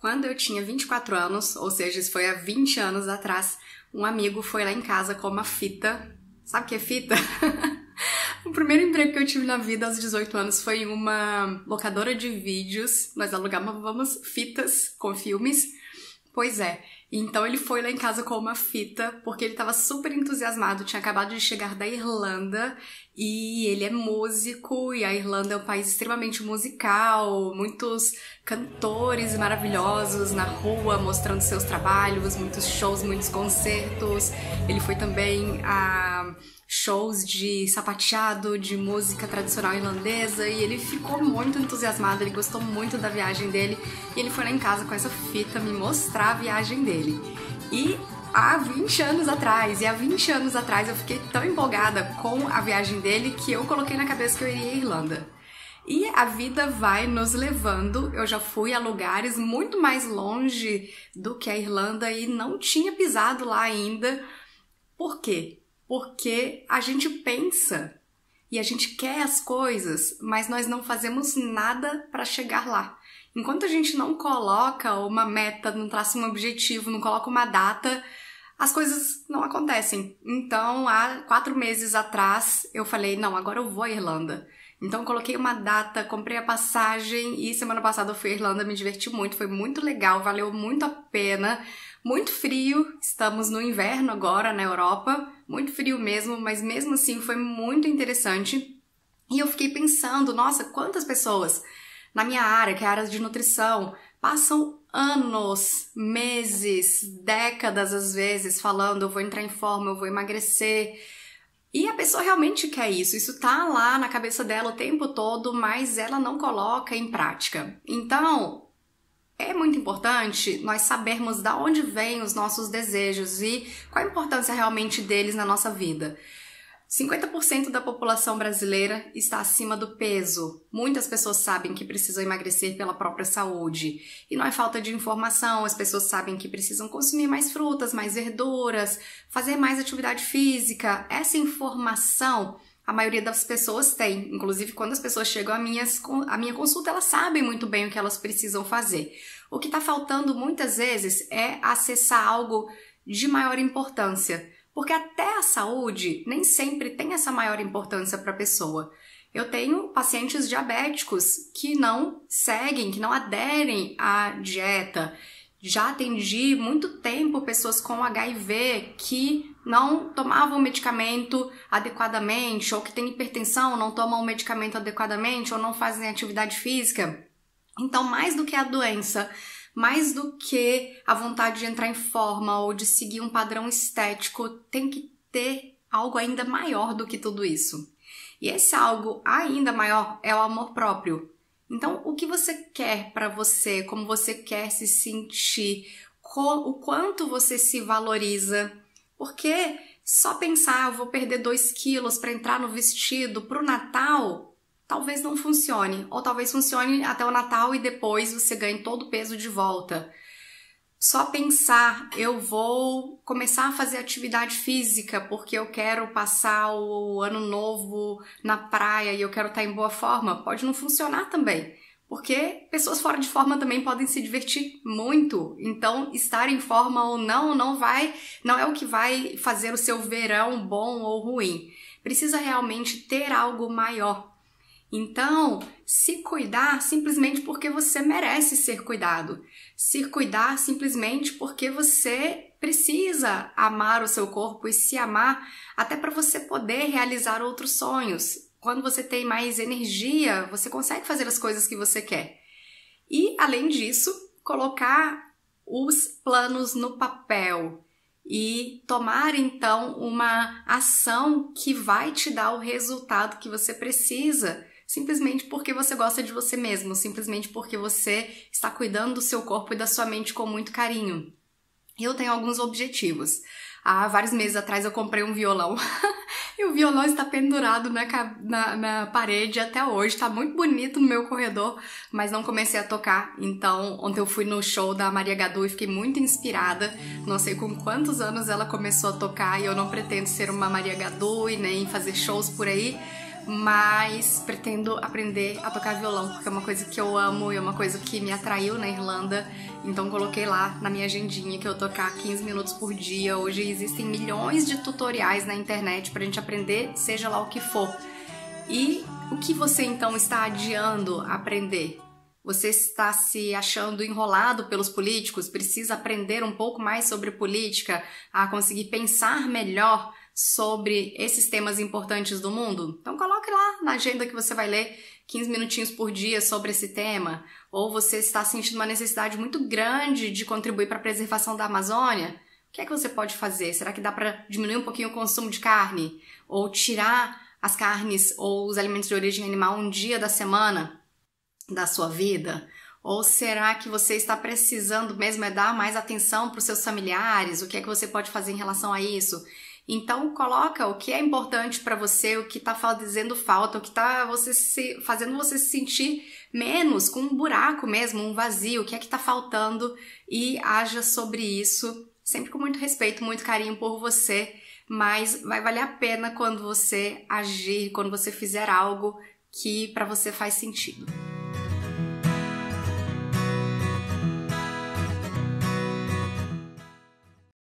Quando eu tinha 24 anos, ou seja, isso foi há 20 anos atrás, um amigo foi lá em casa com uma fita. Sabe o que é fita? o primeiro emprego que eu tive na vida aos 18 anos foi em uma locadora de vídeos. Nós alugávamos fitas com filmes. Pois é, então ele foi lá em casa com uma fita, porque ele estava super entusiasmado, tinha acabado de chegar da Irlanda e ele é músico e a Irlanda é um país extremamente musical, muitos cantores maravilhosos na rua mostrando seus trabalhos, muitos shows, muitos concertos. Ele foi também a shows de sapateado, de música tradicional irlandesa e ele ficou muito entusiasmado, ele gostou muito da viagem dele e ele foi lá em casa com essa fita me mostrar a viagem dele. E há 20 anos atrás, e há 20 anos atrás eu fiquei tão empolgada com a viagem dele que eu coloquei na cabeça que eu iria à Irlanda. E a vida vai nos levando. Eu já fui a lugares muito mais longe do que a Irlanda e não tinha pisado lá ainda. Por quê? porque a gente pensa e a gente quer as coisas, mas nós não fazemos nada para chegar lá. Enquanto a gente não coloca uma meta, não traça um objetivo, não coloca uma data, as coisas não acontecem. Então, há quatro meses atrás, eu falei: não, agora eu vou à Irlanda. Então, coloquei uma data, comprei a passagem e semana passada eu fui à Irlanda, me diverti muito, foi muito legal, valeu muito a pena. Muito frio, estamos no inverno agora na Europa, muito frio mesmo, mas mesmo assim foi muito interessante. E eu fiquei pensando, nossa, quantas pessoas na minha área, que é a área de nutrição, passam anos, meses, décadas às vezes falando, eu vou entrar em forma, eu vou emagrecer. E a pessoa realmente quer isso, isso tá lá na cabeça dela o tempo todo, mas ela não coloca em prática. Então, é muito importante nós sabermos da onde vêm os nossos desejos e qual a importância realmente deles na nossa vida. 50% da população brasileira está acima do peso. Muitas pessoas sabem que precisam emagrecer pela própria saúde. E não é falta de informação, as pessoas sabem que precisam consumir mais frutas, mais verduras, fazer mais atividade física. Essa informação a maioria das pessoas tem. Inclusive, quando as pessoas chegam à, minhas, à minha consulta, elas sabem muito bem o que elas precisam fazer. O que está faltando muitas vezes é acessar algo de maior importância. Porque até a saúde nem sempre tem essa maior importância para a pessoa. Eu tenho pacientes diabéticos que não seguem, que não aderem à dieta. Já atendi muito tempo pessoas com HIV que não tomavam o medicamento adequadamente, ou que têm hipertensão, não tomam o medicamento adequadamente, ou não fazem atividade física. Então, mais do que a doença, mais do que a vontade de entrar em forma ou de seguir um padrão estético, tem que ter algo ainda maior do que tudo isso. E esse algo ainda maior é o amor próprio. Então, o que você quer para você, como você quer se sentir, o quanto você se valoriza, porque só pensar, eu vou perder 2 quilos para entrar no vestido para o Natal, talvez não funcione. Ou talvez funcione até o Natal e depois você ganhe todo o peso de volta. Só pensar, eu vou começar a fazer atividade física porque eu quero passar o ano novo na praia e eu quero estar em boa forma, pode não funcionar também. Porque pessoas fora de forma também podem se divertir muito. Então, estar em forma ou não não vai, não é o que vai fazer o seu verão bom ou ruim. Precisa realmente ter algo maior. Então, se cuidar simplesmente porque você merece ser cuidado. Se cuidar simplesmente porque você precisa amar o seu corpo e se amar até para você poder realizar outros sonhos quando você tem mais energia, você consegue fazer as coisas que você quer. E, além disso, colocar os planos no papel e tomar então uma ação que vai te dar o resultado que você precisa, simplesmente porque você gosta de você mesmo, simplesmente porque você está cuidando do seu corpo e da sua mente com muito carinho. Eu tenho alguns objetivos. Há vários meses atrás eu comprei um violão e o violão está pendurado na, na, na, parede até hoje. Tá muito bonito no meu corredor, mas não comecei a tocar. Então, ontem eu fui no show da Maria Gadu e fiquei muito inspirada. Não sei com quantos anos ela começou a tocar e eu não pretendo ser uma Maria Gadu e nem fazer shows por aí. Mas pretendo aprender a tocar violão, porque é uma coisa que eu amo e é uma coisa que me atraiu na Irlanda. Então coloquei lá na minha agendinha que eu tocar 15 minutos por dia. Hoje existem milhões de tutoriais na internet pra gente aprender, seja lá o que for. E o que você então está adiando aprender? Você está se achando enrolado pelos políticos? Precisa aprender um pouco mais sobre política, a conseguir pensar melhor sobre esses temas importantes do mundo? Então na agenda que você vai ler 15 minutinhos por dia sobre esse tema. Ou você está sentindo uma necessidade muito grande de contribuir para a preservação da Amazônia? O que é que você pode fazer? Será que dá para diminuir um pouquinho o consumo de carne? Ou tirar as carnes ou os alimentos de origem animal um dia da semana? da sua vida? Ou será que você está precisando mesmo é dar mais atenção para os seus familiares? O que é que você pode fazer em relação a isso? Então coloca o que é importante para você, o que está fazendo falta, o que está você se, fazendo você se sentir menos, com um buraco mesmo, um vazio, o que é que está faltando e haja sobre isso, sempre com muito respeito, muito carinho por você, mas vai valer a pena quando você agir, quando você fizer algo que para você faz sentido.